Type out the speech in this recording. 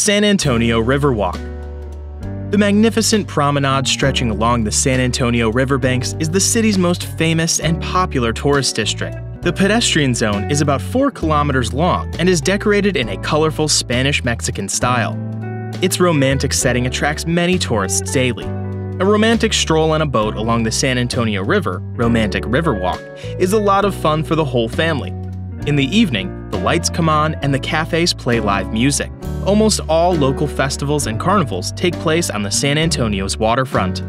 San Antonio Riverwalk. The magnificent promenade stretching along the San Antonio riverbanks is the city's most famous and popular tourist district. The pedestrian zone is about 4 kilometers long and is decorated in a colorful Spanish Mexican style. Its romantic setting attracts many tourists daily. A romantic stroll on a boat along the San Antonio River, Romantic Riverwalk, is a lot of fun for the whole family. In the evening, the lights come on and the cafes play live music. Almost all local festivals and carnivals take place on the San Antonio's waterfront.